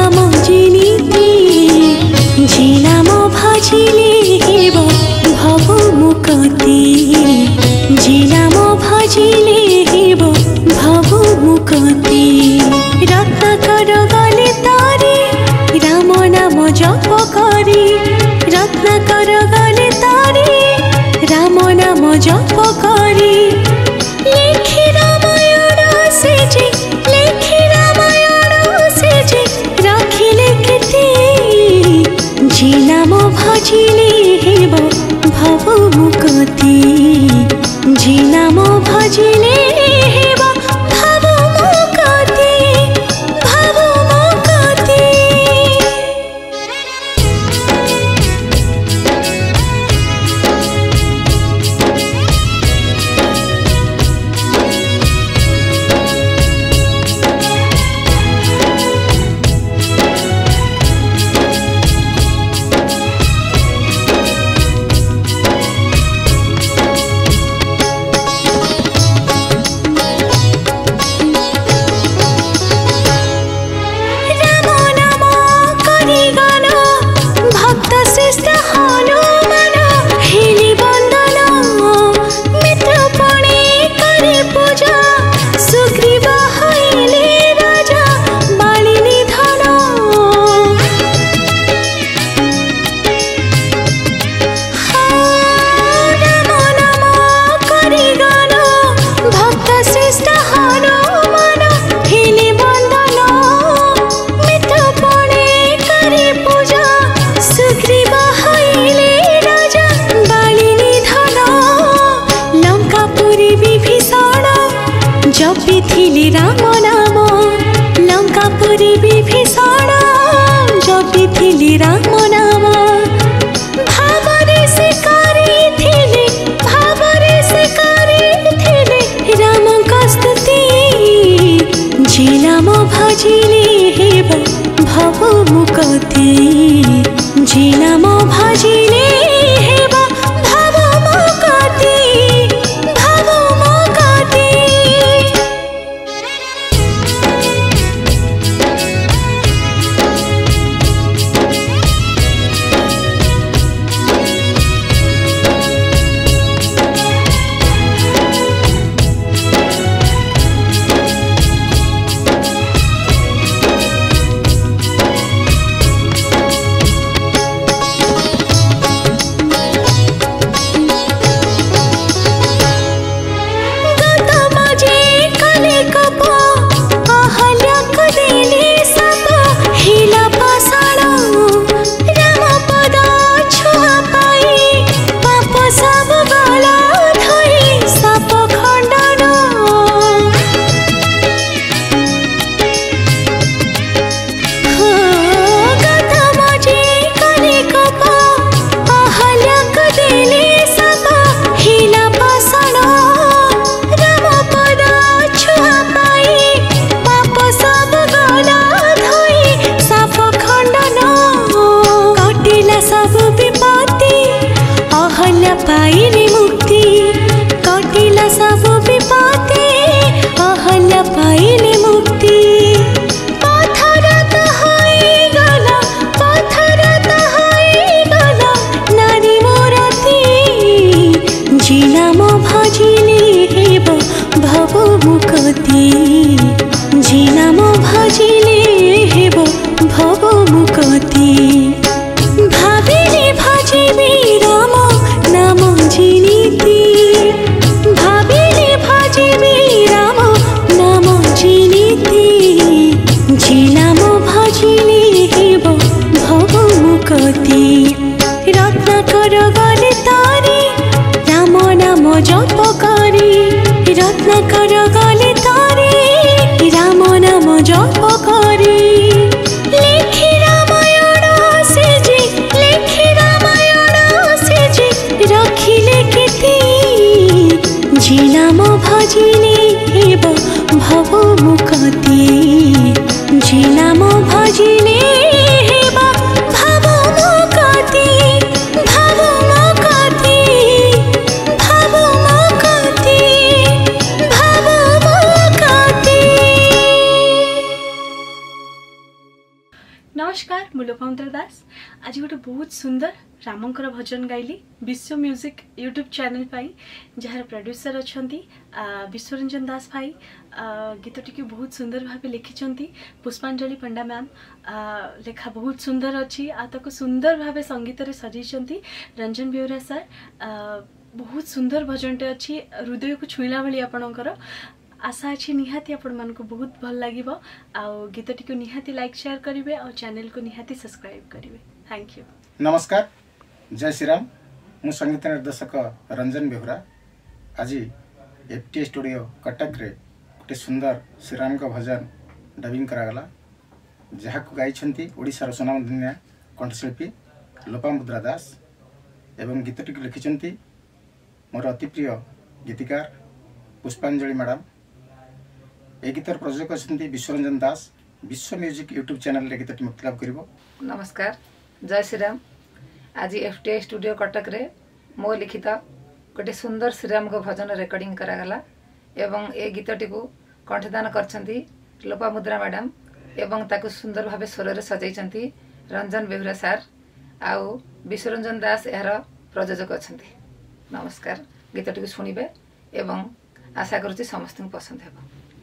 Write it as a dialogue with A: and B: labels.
A: 나 멈지니 지나 भुमुकति झिनामो भजे জপিলে রাম নাম লঙ্কাপুরী বিভীষণ জপিলে রাম নাম ভজিলে হেব ভব মুকতি যে sa কতি রত্নাকর গলে তারি রাম নাম জপ করি রত্নাকর গলে তারি রাম নাম জপ করি ভজিলে ভব ঝিলাম ভজিলে
B: নমস্কার মু লোপামুদ্রা দাস আজ গোটে বহুত সুন্দর রামঙ্কর ভজন গাইলি বিশ্ব মিউজিক ইউট্ୟୁବ୍ ଚ୍ୟାନେଲ୍ ପାଇଁ ଯାହାର ପ୍ରଡ୍ୟୁସର ଅଛନ୍ତି ବିଶ୍ୱରଞ୍ଜନ ଦାସ ଭାଇ ଗୀତଟିକୁ ବହୁତ ସୁନ୍ଦର ଭାବେ ଲେଖିଛନ୍ତି ପୁଷ୍ପାଞ୍ଜଳି ପଣ୍ଡା ମ୍ୟାମ୍ ଲେଖା ବହୁତ ସୁନ୍ଦର ଅଛି ଆଉ ତାକୁ ସୁନ୍ଦର ଭାବେ ସଙ୍ଗୀତରେ ସଜେଇଛନ୍ତି ରଞ୍ଜନ ବେଉରା ସାର୍ ବହୁତ ସୁନ୍ଦର ଭଜନଟେ ଅଛି ହୃଦୟକୁ ଛୁଇଁଲା ଭଳି ଆପଣଙ୍କର आशा अच्छी निहाती को बहुत भल लगे आ गीत टी निहाती लाइक सेयार करेंगे और चैनल को निहाती सब्सक्राइब करेंगे
C: थैंक यू नमस्कार जय श्री राम मु निर्देशक रंजन बेहुरा आज एफ टी स्टूडियो कटक्रे रे गोटे सुंदर श्रीराम भजन डबिंग करागला ଯାହାକୁ ଗାଇଛନ୍ତି ଓଡ଼ିଶାର ସୁନାମଧନ୍ୟା କଣ୍ଠଶିଳ୍ପୀ ଲୋପାମୁଦ୍ରା ଦାସ ଏବଂ ଗୀତଟିକୁ ଲେଖିଛନ୍ତି ମୋର ଅତି ପ୍ରିୟ ଗୀତିକାର ପୁଷ୍ପାଞ୍ଜଳି ମ୍ୟାଡ଼ାମ୍ ଏ ଗୀତର ପ୍ରଯୋଜକ ଅଛନ୍ତି ବିଶ୍ୱରଞ୍ଜନ ଦାସ ବିଶ୍ୱ ମ୍ୟୁଜିକ୍ ୟୁଟ୍ୟୁବ୍ ଚ୍ୟାନେଲରେ ଗୀତଟି ମୁକ୍ତି ଲାଭ କରିବ
D: ନମସ୍କାର ଜୟ ଶ୍ରୀରାମ ଆଜି ଏଫ୍ ଟି ଆଇ ଷ୍ଟୁଡିଓ କଟକରେ ମୋ ଲିଖିତ ଗୋଟିଏ ସୁନ୍ଦର ଶ୍ରୀରାମଙ୍କ ଭଜନ ରେକର୍ଡ଼ିଂ କରାଗଲା ଏବଂ ଏ ଗୀତଟିକୁ କଣ୍ଠଦାନ କରିଛନ୍ତି ଲୋପାମୁଦ୍ରା ମ୍ୟାଡ଼ାମ୍ ଏବଂ ତାକୁ ସୁନ୍ଦର ଭାବେ ସ୍ୱରରେ ସଜାଇଛନ୍ତି ରଞ୍ଜନ ବେହୁରା ସାର୍ ଆଉ ବିଶ୍ୱରଞ୍ଜନ ଦାସ ଏହାର ପ୍ରଯୋଜକ ଅଛନ୍ତି ନମସ୍କାର ଗୀତଟିକୁ ଶୁଣିବେ ଏବଂ ଆଶା କରୁଛି ସମସ୍ତଙ୍କୁ ପସନ୍ଦ ହେବ